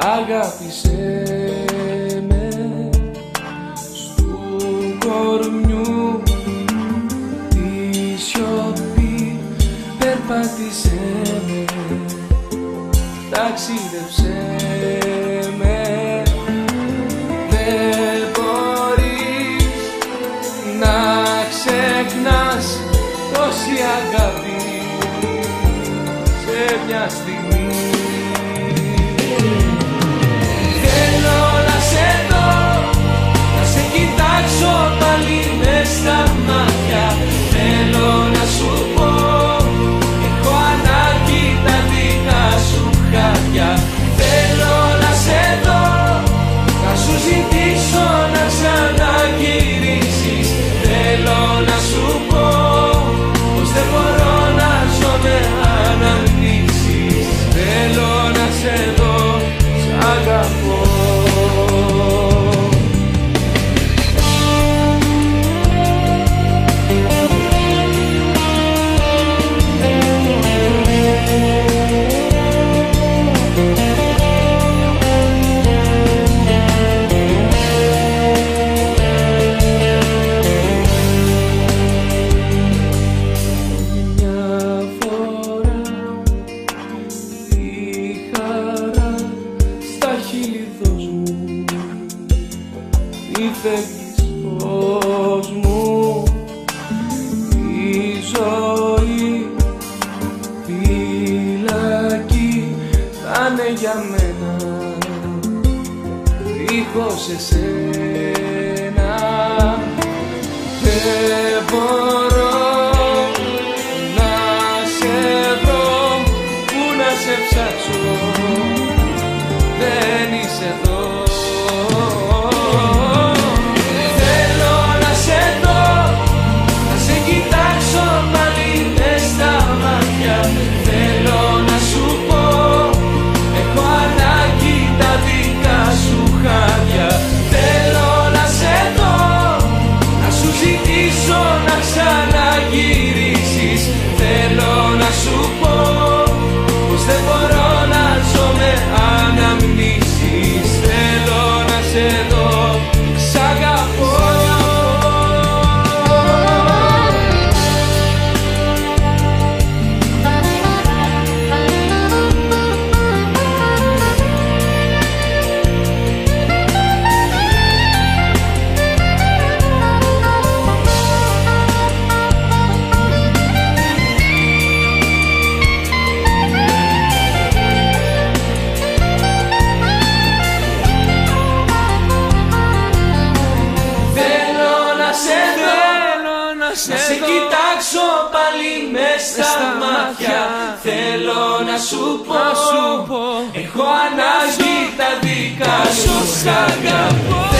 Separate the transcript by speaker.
Speaker 1: Αγάπησέ με στου κορμιού τη σιωπή. Περπάτησέ με ταξίδεψέ με. Δεν μπορείς να ξεχνάς τόση αγάπη. Σε μια στιγμή κύλιδος μου. Τι θέλεις μου. Η ζωή φυλακή θα είναι για μένα. Δίχως εσένα. Δεν ζητήσω να ξαναγυρίσεις. Θέλω να σου πω μάτια Θέλω να σου πω,
Speaker 2: σου πω.
Speaker 1: Έχω ανάγκη τα δικά σου Σ' αγαπώ.